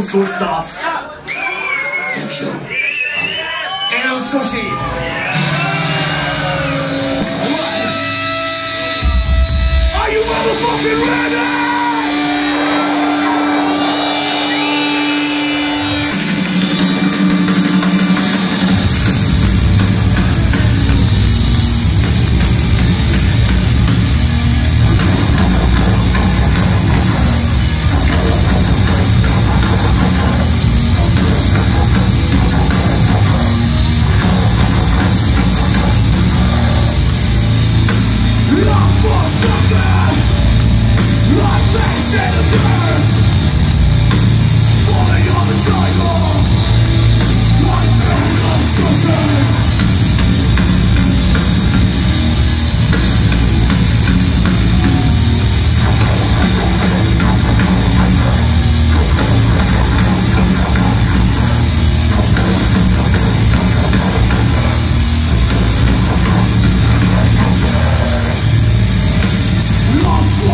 school stuff. Sexual. And sushi. Are you motherfucking ready?